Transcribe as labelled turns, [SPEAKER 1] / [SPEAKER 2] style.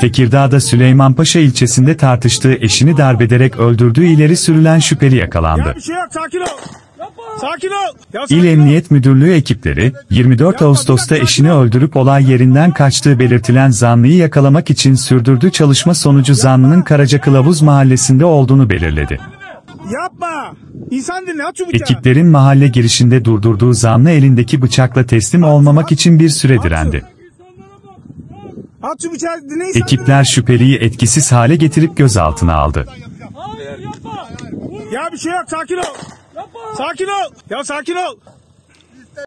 [SPEAKER 1] Tekirdağ'da Süleymanpaşa ilçesinde tartıştığı eşini darbederek öldürdüğü ileri sürülen şüpheli yakalandı.
[SPEAKER 2] Ya şey yok sakin ol. Sakin ol. Ya sakin
[SPEAKER 1] İl. Emniyet Müdürlüğü ekipleri, 24 Ağustos'ta eşini öldürüp olay yerinden kaçtığı belirtilen zanlıyı yakalamak için sürdürdüğü çalışma sonucu zanlının Karaca Kılavuz mahallesinde olduğunu belirledi.
[SPEAKER 2] Yapma. İnsan dinle at şu bıçağı.
[SPEAKER 1] Ekiplerin mahalle girişinde durdurduğu zanlı elindeki bıçakla teslim olmamak için bir süre direndi.
[SPEAKER 2] At şu bıçağı dinle insan
[SPEAKER 1] Ekipler şüpheliyi etkisiz hale getirip gözaltına aldı.
[SPEAKER 2] dinle. Ya bir şey yok sakin ol. Sakin ol. Ya sakin ol.